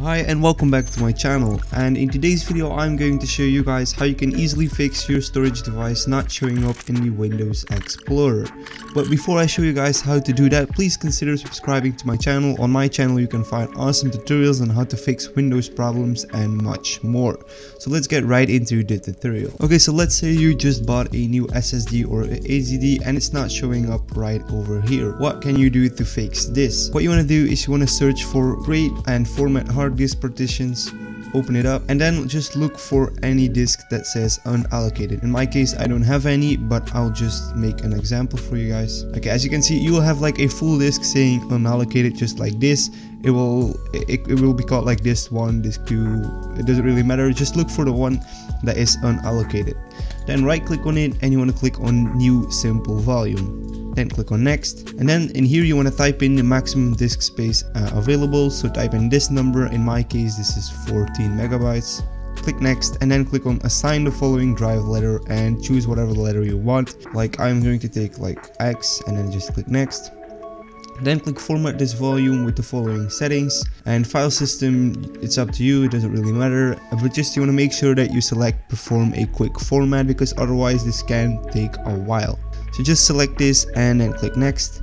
Hi and welcome back to my channel and in today's video I'm going to show you guys how you can easily fix your storage device not showing up in the Windows Explorer. But before I show you guys how to do that please consider subscribing to my channel. On my channel you can find awesome tutorials on how to fix Windows problems and much more. So let's get right into the tutorial. Okay so let's say you just bought a new SSD or a HDD and it's not showing up right over here. What can you do to fix this? What you want to do is you want to search for create and format hard hard disk partitions open it up and then just look for any disk that says unallocated. In my case i don't have any but i'll just make an example for you guys. Okay as you can see you will have like a full disk saying unallocated just like this. It will it, it will be called like this one disk two. It doesn't really matter. Just look for the one that is unallocated. Then right click on it and you want to click on new simple volume then click on next. And then in here you want to type in the maximum disk space uh, available. So type in this number. In my case this is 14 megabytes. Click next and then click on assign the following drive letter and choose whatever letter you want. Like I'm going to take like X and then just click next then click format this volume with the following settings and file system. It's up to you. It doesn't really matter. Uh, but just you want to make sure that you select perform a quick format because otherwise this can take a while. So just select this and then click next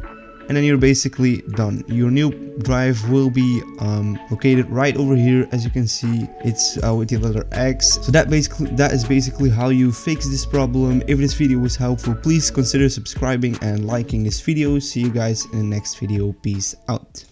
and then you're basically done. Your new drive will be um, located right over here as you can see it's uh, with the letter X. So that basically that is basically how you fix this problem. If this video was helpful please consider subscribing and liking this video. See you guys in the next video. Peace out.